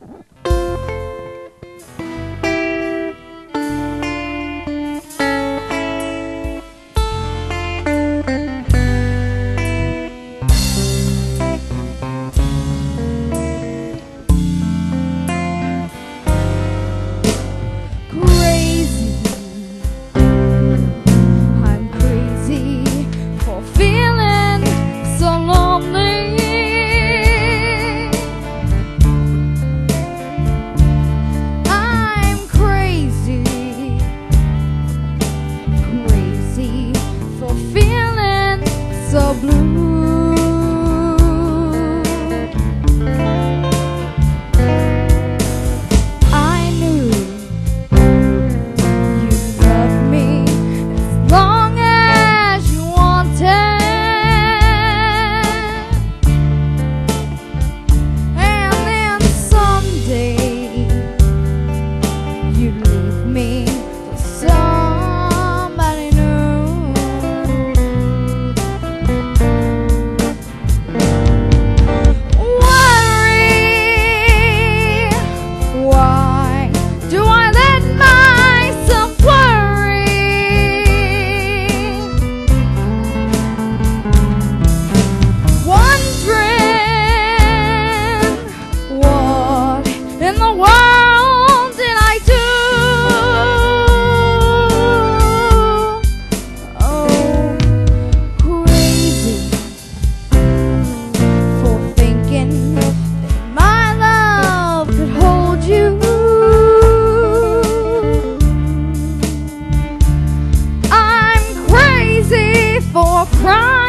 Woo! Thank cry.